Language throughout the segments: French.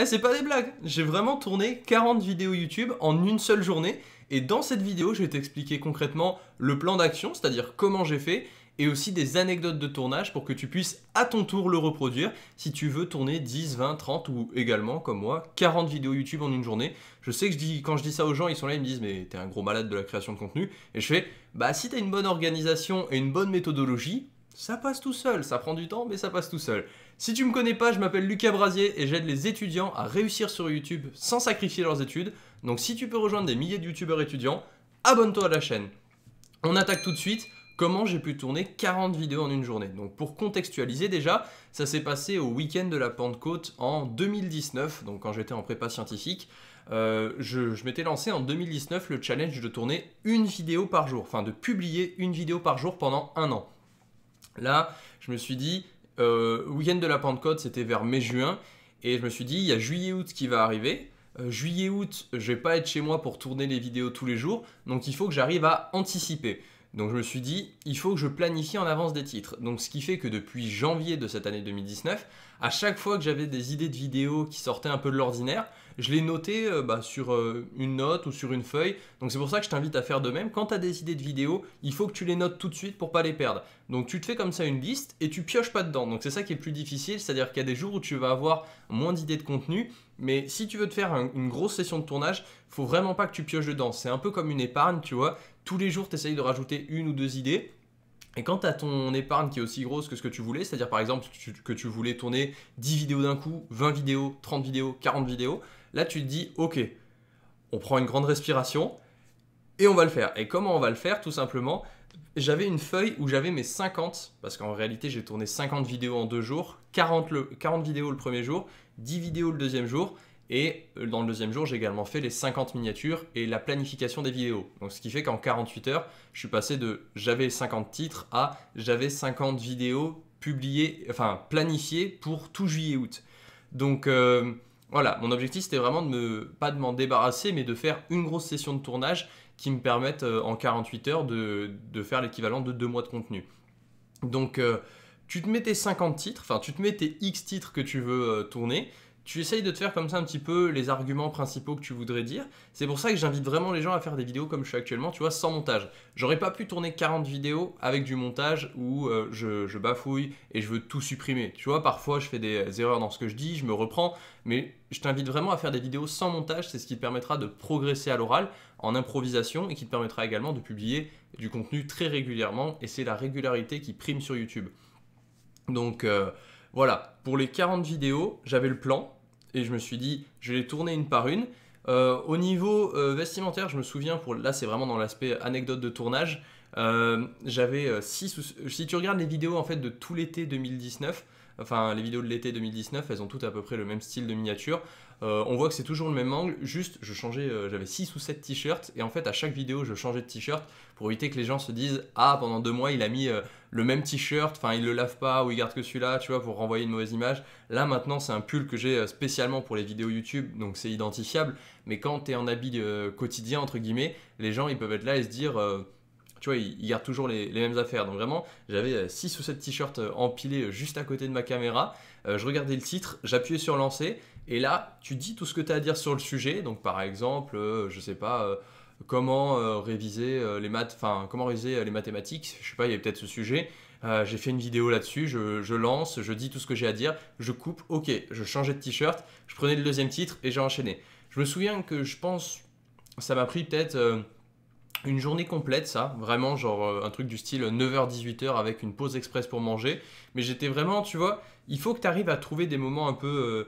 Eh, c'est pas des blagues. J'ai vraiment tourné 40 vidéos YouTube en une seule journée. Et dans cette vidéo, je vais t'expliquer concrètement le plan d'action, c'est-à-dire comment j'ai fait, et aussi des anecdotes de tournage pour que tu puisses à ton tour le reproduire si tu veux tourner 10, 20, 30 ou également, comme moi, 40 vidéos YouTube en une journée. Je sais que je dis, quand je dis ça aux gens, ils sont là, ils me disent mais t'es un gros malade de la création de contenu. Et je fais, bah si t'as une bonne organisation et une bonne méthodologie, ça passe tout seul, ça prend du temps, mais ça passe tout seul. Si tu me connais pas, je m'appelle Lucas Brasier et j'aide les étudiants à réussir sur YouTube sans sacrifier leurs études. Donc si tu peux rejoindre des milliers de youtubeurs étudiants, abonne-toi à la chaîne. On attaque tout de suite. Comment j'ai pu tourner 40 vidéos en une journée Donc pour contextualiser déjà, ça s'est passé au week-end de la Pentecôte en 2019, donc quand j'étais en prépa scientifique. Euh, je, je m'étais lancé en 2019 le challenge de tourner une vidéo par jour, enfin de publier une vidéo par jour pendant un an. Là, je me suis dit, euh, week-end de la Pentecôte, c'était vers mai-juin. Et je me suis dit, il y a juillet-août qui va arriver. Euh, juillet-août, je vais pas être chez moi pour tourner les vidéos tous les jours. Donc il faut que j'arrive à anticiper. Donc je me suis dit, il faut que je planifie en avance des titres. Donc ce qui fait que depuis janvier de cette année 2019, à chaque fois que j'avais des idées de vidéos qui sortaient un peu de l'ordinaire, je les notais euh, bah, sur euh, une note ou sur une feuille. Donc c'est pour ça que je t'invite à faire de même. Quand tu as des idées de vidéos, il faut que tu les notes tout de suite pour pas les perdre. Donc tu te fais comme ça une liste et tu pioches pas dedans. Donc c'est ça qui est plus difficile, c'est-à-dire qu'il y a des jours où tu vas avoir moins d'idées de contenu, mais si tu veux te faire une grosse session de tournage, faut vraiment pas que tu pioches dedans. C'est un peu comme une épargne, tu vois. Tous les jours, tu essayes de rajouter une ou deux idées. Et quand tu as ton épargne qui est aussi grosse que ce que tu voulais, c'est-à-dire par exemple que tu voulais tourner 10 vidéos d'un coup, 20 vidéos, 30 vidéos, 40 vidéos, là tu te dis ok, on prend une grande respiration et on va le faire. Et comment on va le faire Tout simplement, j'avais une feuille où j'avais mes 50, parce qu'en réalité j'ai tourné 50 vidéos en deux jours, 40, 40 vidéos le premier jour, 10 vidéos le deuxième jour, et euh, dans le deuxième jour, j'ai également fait les 50 miniatures et la planification des vidéos. Donc ce qui fait qu'en 48 heures, je suis passé de j'avais 50 titres à j'avais 50 vidéos publiées, enfin planifiées pour tout juillet-août. Donc euh, voilà, mon objectif c'était vraiment de me, pas de m'en débarrasser, mais de faire une grosse session de tournage qui me permette euh, en 48 heures de, faire l'équivalent de deux mois de contenu. Donc tu te mets tes 50 titres, enfin tu te mets tes X titres que tu veux tourner, tu essayes de te faire comme ça un petit peu les arguments principaux que tu voudrais dire. C'est pour ça que j'invite vraiment les gens à faire des vidéos comme je suis actuellement, tu vois, sans montage. J'aurais pas pu tourner 40 vidéos avec du montage où euh, je, bafouille et je veux tout supprimer. Tu vois, parfois je fais des erreurs dans ce que je dis, je me reprends, mais je t'invite vraiment à faire des vidéos sans montage, c'est ce qui te permettra de progresser à l'oral en improvisation et qui te permettra également de publier du contenu très régulièrement et c'est la régularité qui prime sur YouTube. Donc... Euh, voilà, pour les 40 vidéos, j'avais le plan et je me suis dit, je vais les tourner une par une. Euh, au niveau euh, vestimentaire, je me souviens, pour là c'est vraiment dans l'aspect anecdote de tournage, euh, j'avais 6 Si tu regardes les vidéos en fait de tout l'été 2019, enfin les vidéos de l'été 2019, elles ont toutes à peu près le même style de miniature. Euh, on voit que c'est toujours le même angle, juste je changeais, euh, j'avais 6 ou 7 t-shirts, et en fait à chaque vidéo je changeais de t-shirt pour éviter que les gens se disent Ah, pendant deux mois il a mis euh, le même t-shirt, enfin il le lave pas ou il garde que celui-là, tu vois, pour renvoyer une mauvaise image. Là maintenant c'est un pull que j'ai spécialement pour les vidéos YouTube, donc c'est identifiable, mais quand tu es en habit quotidien, entre guillemets, les gens ils peuvent être là et se dire tu vois, ils, gardent toujours les, mêmes affaires. Donc vraiment, j'avais 6 ou 7 t-shirts empilés juste à côté de ma caméra. je regardais le titre, j'appuyais sur lancer et là, tu dis tout ce que tu as à dire sur le sujet. Donc, par exemple, euh, je sais pas, euh, comment euh, réviser les maths, comment réviser les mathématiques. Je sais pas, il y a peut-être ce sujet. j'ai fait une vidéo là-dessus, je, lance, je dis tout ce que j'ai à dire, je coupe, ok, je changeais de t-shirt, je prenais le deuxième titre et j'ai enchaîné. Je me souviens que je pense, ça m'a pris peut-être une journée complète, ça, vraiment, genre un truc du style 9h-18h avec une pause express pour manger. Mais j'étais vraiment, tu vois, il faut que tu arrives à trouver des moments un peu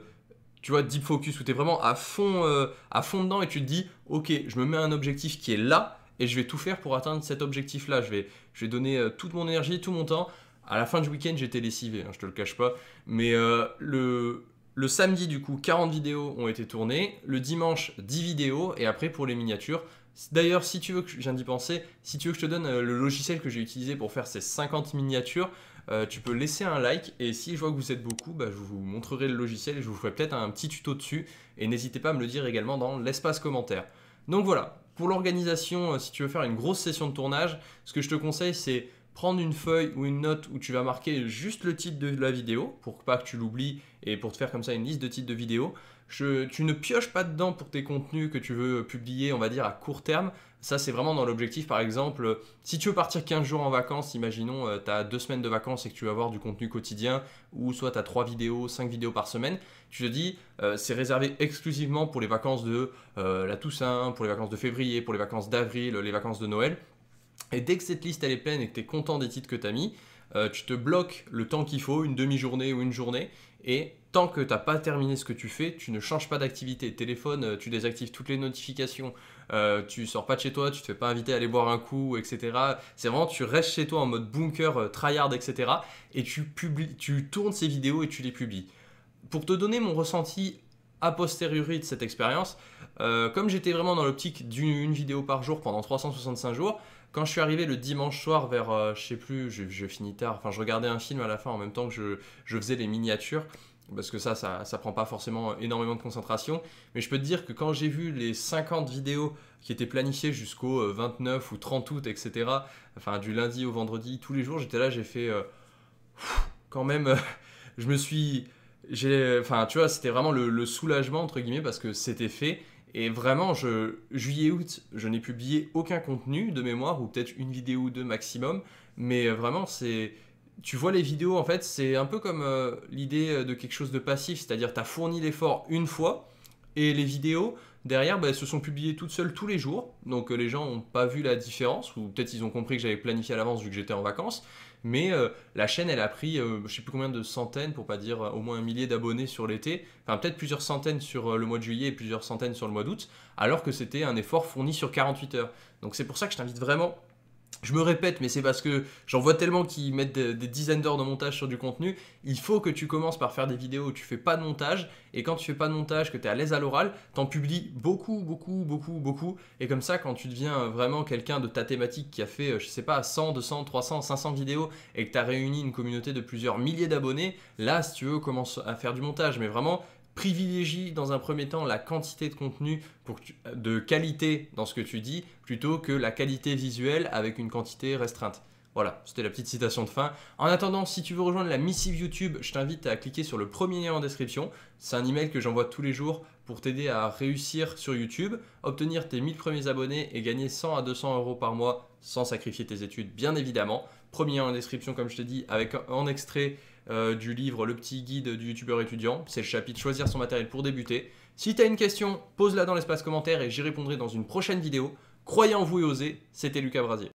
tu vois, deep focus, où tu es vraiment à fond, euh, à fond dedans et tu te dis, ok, je me mets un objectif qui est là et je vais tout faire pour atteindre cet objectif-là. Je vais, je vais donner euh, toute mon énergie, tout mon temps. À la fin du week-end, j'étais lessivé, hein, je te le cache pas. Mais euh, le, le samedi, du coup, 40 vidéos ont été tournées. Le dimanche, 10 vidéos. Et après, pour les miniatures. D'ailleurs, si tu veux que je viens penser, si tu veux que je te donne le logiciel que j'ai utilisé pour faire ces 50 miniatures, euh, tu peux laisser un like et si je vois que vous êtes beaucoup, bah, je vous montrerai le logiciel et je vous ferai peut-être un petit tuto dessus et n'hésitez pas à me le dire également dans l'espace commentaire. Donc voilà, pour l'organisation, euh, si tu veux faire une grosse session de tournage, ce que je te conseille c'est prendre une feuille ou une note où tu vas marquer juste le titre de la vidéo pour pas que tu l'oublies et pour te faire comme ça une liste de titres de vidéos. tu ne pioches pas dedans pour tes contenus que tu veux publier, on va dire, à court terme. Ça, c'est vraiment dans l'objectif. Par exemple, si tu veux partir 15 jours en vacances, imaginons, euh, tu as deux semaines de vacances et que tu veux avoir du contenu quotidien, ou soit tu as 3 vidéos, 5 vidéos par semaine, tu te dis, euh, c'est réservé exclusivement pour les vacances de euh, la Toussaint, pour les vacances de février, pour les vacances d'avril, les vacances de Noël. Et dès que cette liste elle est pleine et que tu es content des titres que tu as mis, euh, tu te bloques le temps qu'il faut, une demi-journée ou une journée, et tant que tu n'as pas terminé ce que tu fais, tu ne changes pas d'activité. Téléphone, euh, tu désactives toutes les notifications, euh, tu sors pas de chez toi, tu te fais pas inviter à aller boire un coup, etc. C'est vraiment, tu restes chez toi en mode bunker, euh, tryhard, etc. Et tu, publies, tu tournes ces vidéos et tu les publies. Pour te donner mon ressenti a posteriori de cette expérience, comme j'étais vraiment dans l'optique d'une vidéo par jour pendant 365 jours, quand je suis arrivé le dimanche soir vers, euh, je sais plus, je, finis tard, enfin je regardais un film à la fin en même temps que je, faisais les miniatures, parce que ça, ça, ça prend pas forcément énormément de concentration. Mais je peux te dire que quand j'ai vu les 50 vidéos qui étaient planifiées jusqu'au 29 euh, ou 30 août, etc., enfin du lundi au vendredi, tous les jours, j'étais là, j'ai fait, euh, quand même, je me suis, j'ai, enfin tu vois, c'était vraiment le soulagement entre guillemets parce que c'était fait et vraiment, je, juillet-août, je n'ai publié aucun contenu de mémoire, ou peut-être une vidéo ou deux maximum. Mais vraiment, c'est. Tu vois les vidéos, en fait, c'est un peu comme euh, l'idée euh, de quelque chose de passif, c'est-à-dire tu as fourni l'effort une fois, et les vidéos, derrière, bah, elles se sont publiées toutes seules tous les jours. Donc euh, les gens n'ont pas vu la différence, ou peut-être ils ont compris que j'avais planifié à l'avance vu que j'étais en vacances. Mais euh, la chaîne, elle a pris, euh, je sais plus combien de centaines, pour pas dire euh, au moins un millier d'abonnés sur l'été. Enfin, peut-être plusieurs centaines sur le mois de juillet et plusieurs centaines sur le mois d'août, alors que c'était un effort fourni sur 48 heures. Donc c'est pour ça que je t'invite vraiment je me répète, mais c'est parce que j'en vois tellement qui mettent des, dizaines d'heures de montage sur du contenu. Il faut que tu commences par faire des vidéos où tu fais pas de montage. Et quand tu fais pas de montage, que tu es à l'aise à l'oral, t'en publies beaucoup, beaucoup, beaucoup, beaucoup. Et comme ça, quand tu deviens vraiment quelqu'un de ta thématique qui a fait, je sais pas, 100, 200, 300, 500 vidéos et que tu as réuni une communauté de plusieurs milliers d'abonnés, là, si tu veux, commence à faire du montage. Mais vraiment, privilégie dans un premier temps la quantité de contenu de qualité dans ce que tu dis plutôt que la qualité visuelle avec une quantité restreinte. Voilà, c'était la petite citation de fin. En attendant, si tu veux rejoindre la missive YouTube, je t'invite à cliquer sur le premier lien en description. C'est un email que j'envoie tous les jours pour t'aider à réussir sur YouTube, obtenir tes 1000 premiers abonnés et gagner 100 à 200 euros par mois sans sacrifier tes études, bien évidemment. Premier lien en description, comme je te dis, avec en extrait euh, du livre Le petit guide du youtubeur étudiant. C'est le chapitre Choisir son matériel pour débuter. Si tu as une question, pose-la dans l'espace commentaire et j'y répondrai dans une prochaine vidéo. Croyez en vous et osez, c'était Lucas Brasier.